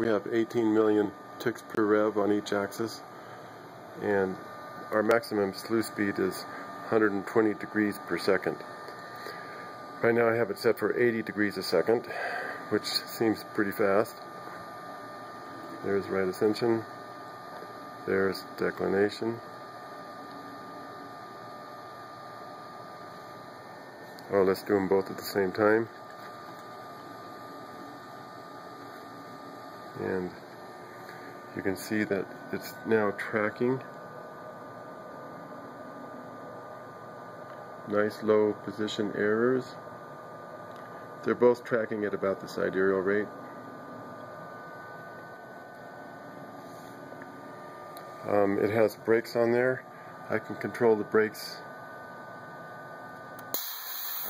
we have 18 million ticks per rev on each axis and our maximum slew speed is 120 degrees per second. Right now I have it set for 80 degrees a second, which seems pretty fast. There's right ascension, there's declination. Oh, let's do them both at the same time. And you can see that it's now tracking. Nice low position errors. They're both tracking at about the sidereal rate. Um, it has brakes on there. I can control the brakes.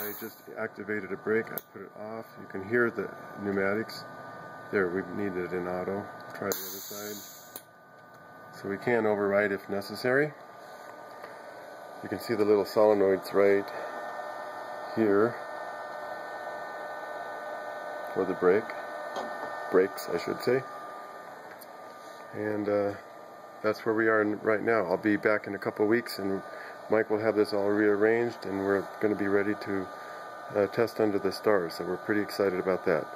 I just activated a brake. I put it off. You can hear the pneumatics there, we need it in auto. Try the other side. So we can override if necessary. You can see the little solenoids right here for the brake. Brakes, I should say. And uh, that's where we are right now. I'll be back in a couple weeks and Mike will have this all rearranged and we're going to be ready to uh, test under the stars. So we're pretty excited about that.